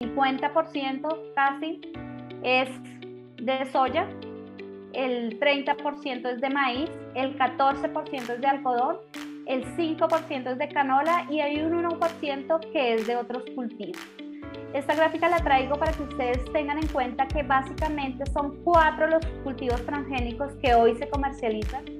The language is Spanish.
50% casi es de soya, el 30% es de maíz, el 14% es de algodón, el 5% es de canola y hay un 1% que es de otros cultivos. Esta gráfica la traigo para que ustedes tengan en cuenta que básicamente son cuatro los cultivos transgénicos que hoy se comercializan